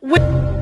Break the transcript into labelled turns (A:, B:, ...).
A: We